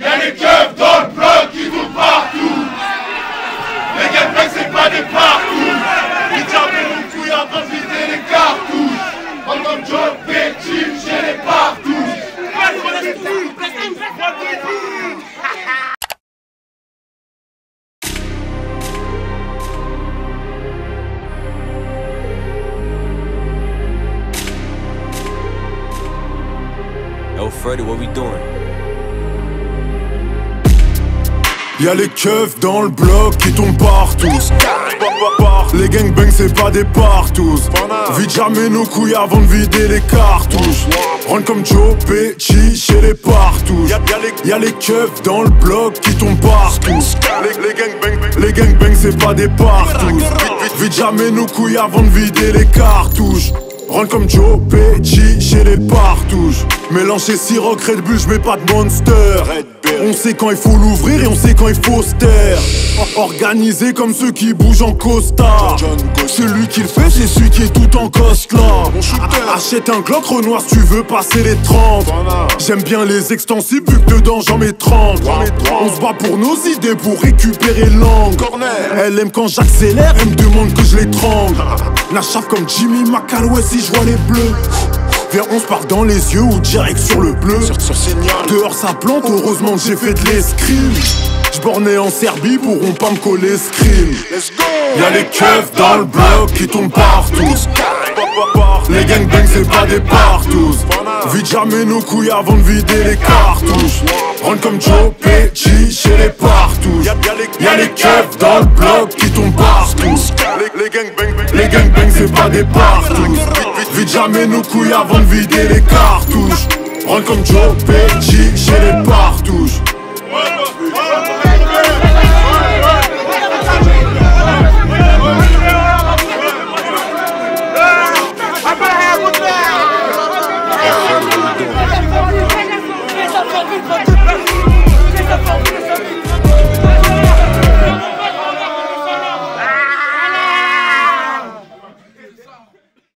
Y'a les keufs dans le bloc qui tournent partout. Les c'est pas des partout. Couilles de vider les cartouches. En Joe Petit, j'ai les partout. Yo, Freddy, what we doing? Y'a les keufs dans le bloc qui tombent partout. Les gangbangs c'est pas des partous. Vite jamais nos couilles avant de vider les cartouches. Run comme Joe Pesci chez les partous. Y'a les keufs dans le bloc qui tombent partout. Les, gangbangs, c'est pas des partous. Vite, jamais nos couilles avant de vider les cartouches. Run comme Joe Pesci chez les partouches. Mélanger Ciroc, Red Bull, j'mets pas de monster. On sait quand il faut l'ouvrir et on sait quand il faut se taire. Organisé comme ceux qui bougent en costard. Celui qui le fait, c'est celui qui est tout en coste là. Achète un Glock Renoir si tu veux passer les 30. J'aime bien les extensibles vu que dedans j'en mets 30. On se bat pour nos idées pour récupérer l'angle. Elle aime quand j'accélère, elle me demande que je l'étrangle. La chave comme Jimmy McAlway si je vois les bleus. On se parle dans les yeux ou direct sur le bleu. Dehors ça plante, heureusement j'ai fait de l'escrime. J'bornais en Serbie, pourront pas me coller scream. Y'a les keufs dans le bloc qui tombent partout. Les gangbangs c'est pas des partous. Vite jamais nos couilles avant de vider les cartouches. Run comme Joe Pesci chez les partous. Y'a les keufs dans le bloc qui tombent partout. Les gangbangs c'est pas des partous. Vite jamais nos couilles avant de vider les cartouches. Run comme Joe Pesci chez les partouches.